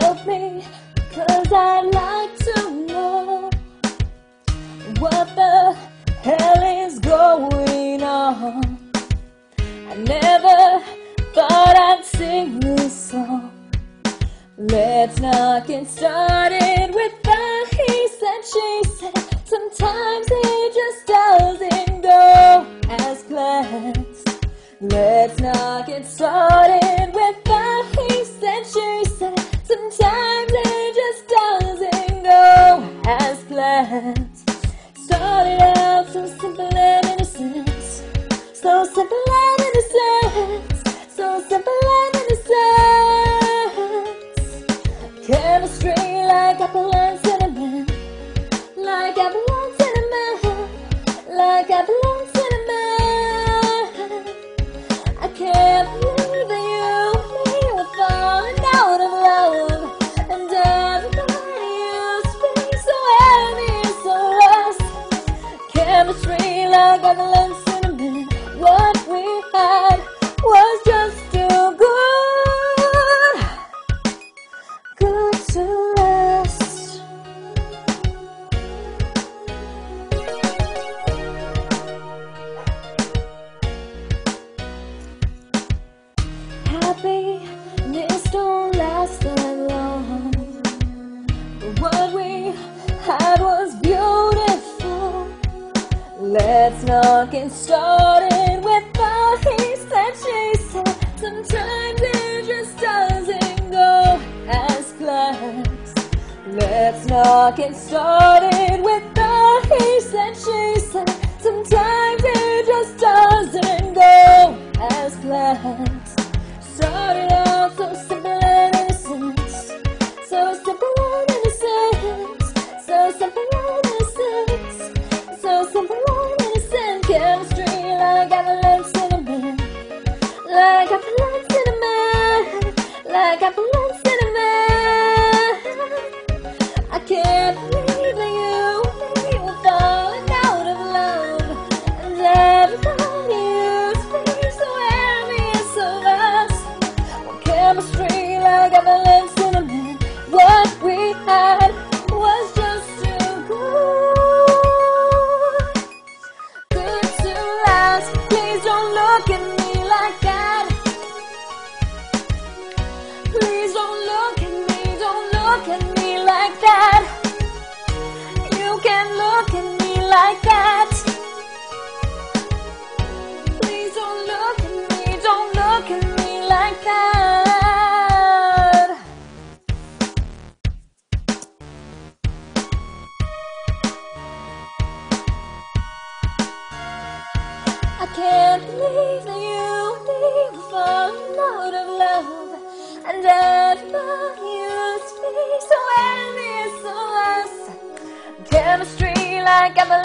help me, cause I'd like to know what the hell is going on. I never thought I'd sing this song. Let's not get started with the he said, she said. Sometimes it just doesn't go as planned. Let's not get started as had was beautiful. Let's not get started with the he said, she said. Sometimes it just doesn't go as planned. Let's not get started with like apple and cinnamon, like apple and cinnamon, like apple can't that you were falling out of love, and used to be so envious of us. Chemistry like apple